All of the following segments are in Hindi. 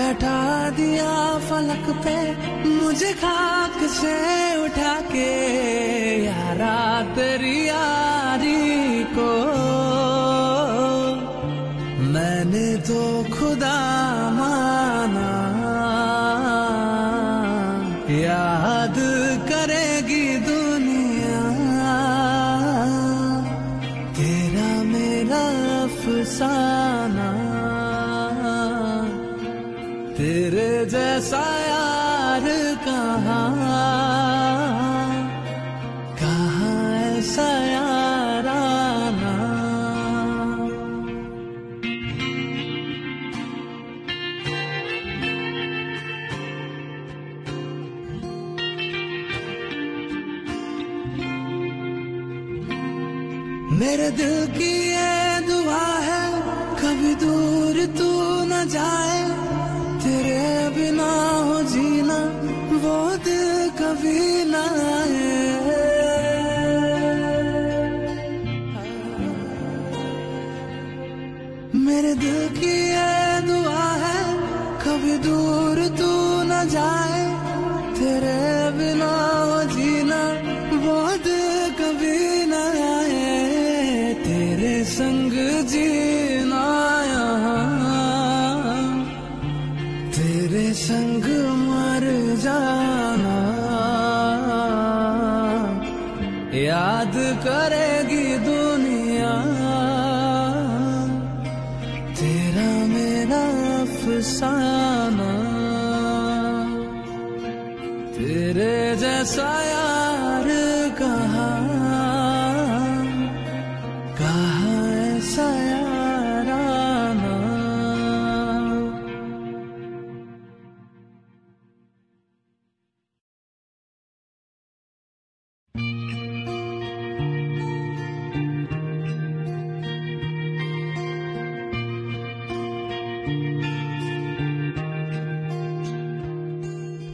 बैठा दिया फलक पे, मुझे खाक से उठा के। यारा तेरी यारी को। मैंने तो खुदा माना, याद करेगी दुनिया। तेरा मेरा अफसाना। तेरे जैसा यार कहा? मेरे दिल की ये दुआ है, कभी दूर तू न जाए। कभी न आए। मेरे दिल की ये दुआ है, कभी दूर तू न जाए। तेरे बिना जीना दिल कभी न आए। तेरे संग जीना यहाँ, तेरे संग मर जाना याद करेगी दुनिया। तेरा मेरा अफसाना। तेरे जैसा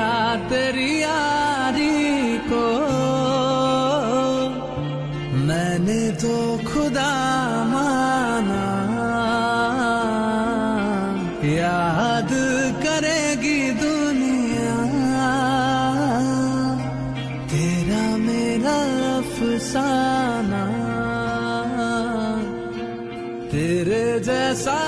यारा तेरी यारी को मैंने तो खुदा माना। याद करेगी दुनिया। तेरा मेरा अफसाना। तेरे जैसा